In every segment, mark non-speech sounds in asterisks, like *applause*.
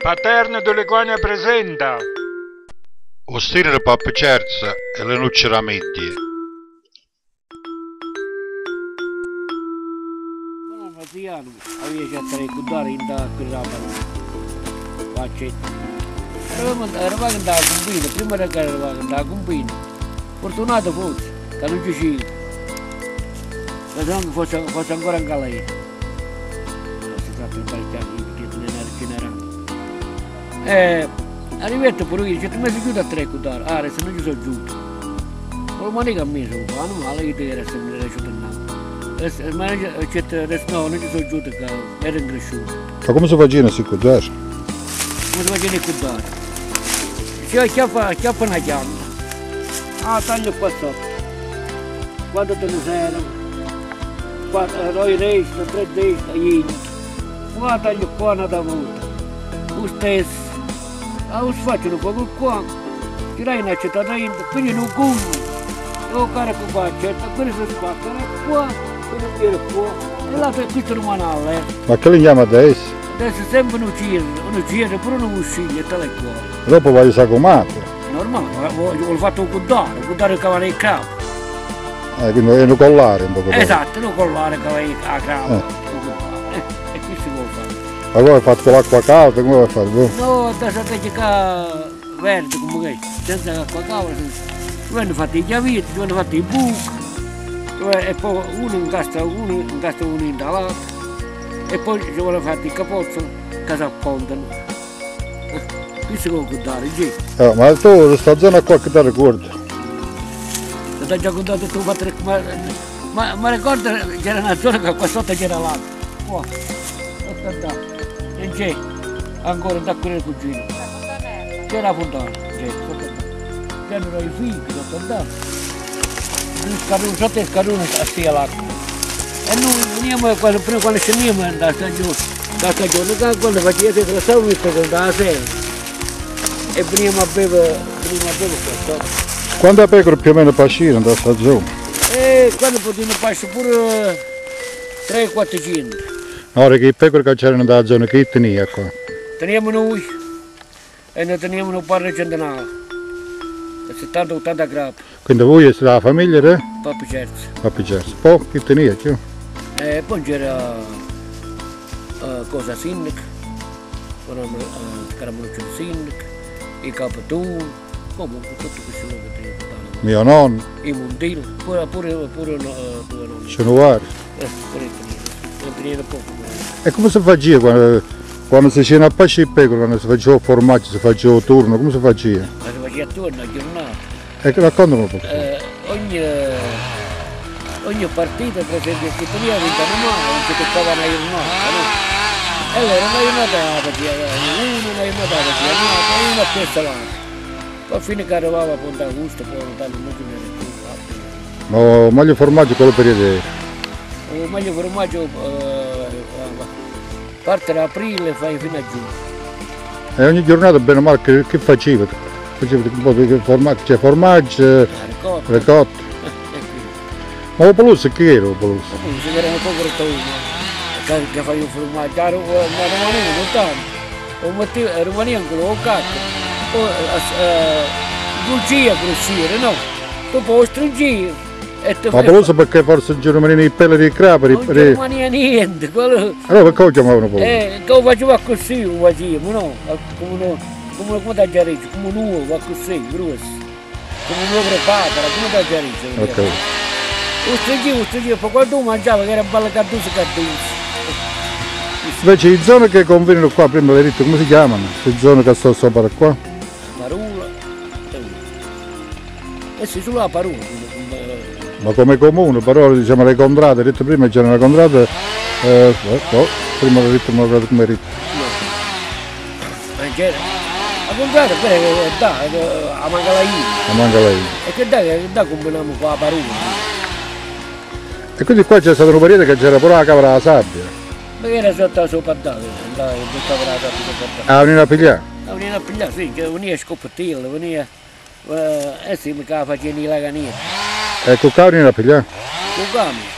Paterno delle guane presenta. Ostine le pappe cerza e le nucce ramedie. Matiano aveva già tre cudari in da quella Faccetta. Eravamo andati a Cumpino, prima era che eravamo andati a Cumpino. Fortunato forse, che non ci ci. Se no fosse, fosse ancora in galera. Si tratta di parecchiare Eh, arrivato pure io, ci ho messo giù da tre cudari, ah, se non ci sono giù. Ma non è che mi sono fatto male, che ti era sempre lasciato andare. Ma no, non ci sono giù che erano cresciuti. Ma come si faceva a cudare? Come si faceva a cudare? Cioè, chiappa, chiappa una chiamma. Ah, taglio qua sotto. Quando te ne servono? Noi resta, tre destra, ieri. Qua taglio qua una da volta. Lo stesso. Faccio un po' qua. Tirai cittadina, quindi non culo. Io carico qua, certo, quello si spacca, qua, quello viene qua. E l'altro è questo romanale. eh. Ma che li chiama adesso? Adesso sempre un ucciso, un ucciso, pure un usciglia, tale qua. Dopo vai sacomate. Normale, ho fatto un cuddare, un cuddare che va nei capo. Eh, quindi è un collare un po'. Esatto, non collare che va a capo. Eh, voi avete fatto con l'acqua calda, come vuoi fare? voi? No, adesso che c'è verde come che, senza acqua cavolo. Ci hanno fatto i chiaviti, ci hanno fatto i buchi. Cioè, E poi uno incastra uno, incastra uno in dall'altro. E poi ci vuole fare il capozzo che si appontano. Qui si può cuddare, giù. Eh, ma tu questa zona qua che ti ricordi? Ti ho già contato tu, ma, ma, ma, ma ricorda c'era una zona che qua sotto c'era l'acqua. Qua, là. E c'è ancora da qui il cugino. C'era la fontana, c'è. C'erano i figli sotto là. Il scarone, sotto il scarone stia l'acqua. E noi veniamo, quando, prima quando scendiamo da stagione, da stagione, da quando faceva la stavamo con la sera. E veniamo a bere, veniamo a bere qua sotto. Quante pecore più o meno passano da zona? E quando potevano passare pure 3-400. Ora che i pecore che c'erano da zona che tenia qua? Teniamo noi e ne teniamo un par di centinaia. 70-80 grappi, Quindi voi siete la famiglia, eh? proprio certo. Papi certo. Poi che tenia, chiù? E poi c'era eh, cosa sindac, caramuccio il sindac, i capituni, comunque tutti questi luoghi che tenevano. Mio nonno, I mondili, pure, pure, pure eh, tuo nonno. sono vari. Eh, pure tenevano. E come si faceva quando, quando si c'era a pasce i pecore, quando si faceva il formaggio, si faceva il turno, come si faceva? Ma si faceva attorno a giornata. Ecco, raccontami un po'. Eh, ogni, ogni partita, per esempio, che tenia vinta mano, non si toccava una giornata, no? E allora una giornata faceva uno, una giornata faceva un'altra, e una piazza l'altra. Poi fino che arrivava a Ponte Augusto, poi non tanto non più. altro. Ma meglio formaggio quello periodo era. O meglio formaggio eh, parte da aprile fai fino a giugno. E ogni giornata bene o male che, che facevi? Facevi un po' di formaggio, cioè formaggio, ricotta. ricotta. E. Ma il peluso che era peluso? Poi si era un po' corretto che, che fai un formaggio, ma romanino non tanto. O metteva, romanino con lo cacco, o bugia crescere, no? Dopo lo stringere e te Ma il peluso perché forse giocavano i peli di crapa, Non ri- rimane niente, quello... allora perché lo chiamavano peluso? Eh, che lo faceva così, lo faceva, no? Come, no, come, come da giareccio, come un uovo, va così, grosso. Come un uovo patara, come da giareccio. Ok. Lo stringevo, lo stringevo, poi quando uno mangiava che era bella cardusa cardusa. Invece le zone che convengono qua, prima le detto, come si chiamano? Le zone che sto sopra qua? Parola. E si sulla parola. Ma come comune, però diciamo le contrade, hai detto prima c'era una contrada, eh, oh, prima l'ho detto, ma guarda come detto. A comprare quella che dà, a manca la io. Ma manca lei. E che dà, che dà combiniamo qua la parola. E quindi qua c'è stato un periodo che c'era pure la capra della sabbia. Perché era sotto la sua paddata, andava in tutta la casa di paddata. Ah, venivano a pigliare? La veniva a pigliare, sì, che veniva a scoppettirla, veniva... Eh, eh sì, mi la faceva in lagania. Ecco qua venivano a pigliare. Con cambio.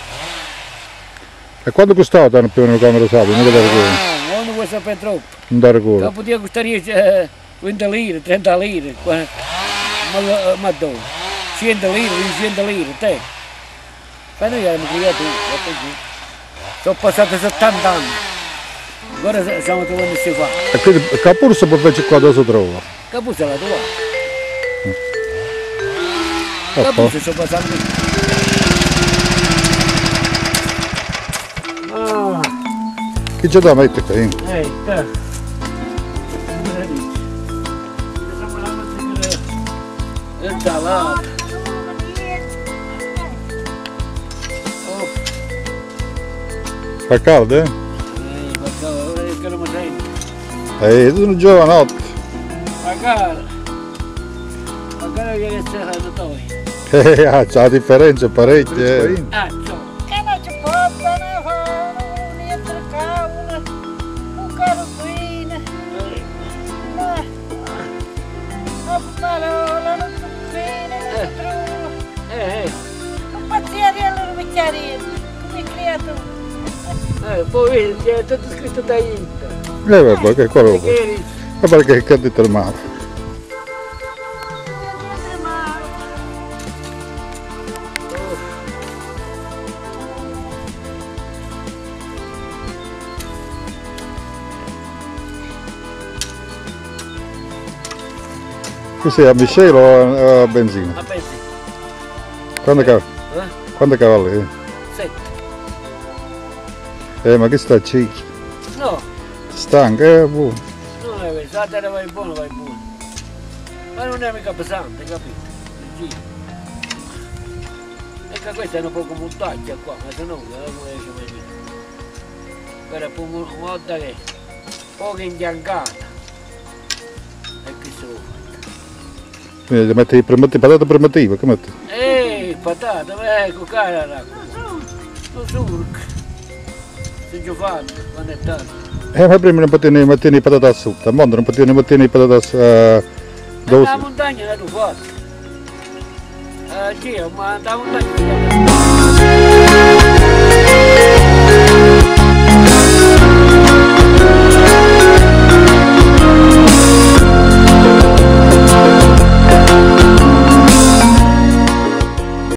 E quanto costava tanto più una camera sabbia? Non vedevo che... Ah, non vuoi sapere troppo. Non dare cuore. Dopo di costaria eh, 20 lire, 30 lire, qua- ma, eh, ma dove? 100 lire, 200 lire, te. Ma noi eravamo creatori, guarda qui. Sono passati 70 anni. Ora s- stiamo trovando questi fa. E quindi Capurso poi invece qua dove si trova? Capusa la tua. Ah, Capusa sono passati. Ah, Chi c'è da mettere qui? ehi, te. Come dici? Siamo la mattina. E salata. Oh. Fa caldo, eh? Eh, perché ora che non mi sento. Eh, tu un Eh, *laughs* ah, c'è la differenza parecchia, eh. Ah, Eh, eh. Eh, poi vedi, è tutto scritto da Inter. Eh, vabbè, che quello. Perché ha detto il mare? Sei a miscelo o a benzina? Sì. Quando, cav- Eh? quando cavalli? Senti. Eh, ma che sta cicchi? No, Stanca, eh, boh. non è se la terra vai buono, vai buono. Ma non è mica pesante, capito? Il giro. E che questa è una poco montagna qua, ma se no, eh, non riesce mai niente. Quella è un mo- moda che è poco imbiancata. E che se lo fa? Quindi devi mettere i primati- patate primitive, che metti? Ehi, patata, ecco, cara racco. Lo surc. Si già fatto, quando è tanto. Eh, ma prima non potevi mettere le patate asciutta, a mondo non potevi mettere le patate eh, Ma dolci. la montagna l'hanno fatta. Eh, Dio, ma la montagna l'hanno fatta.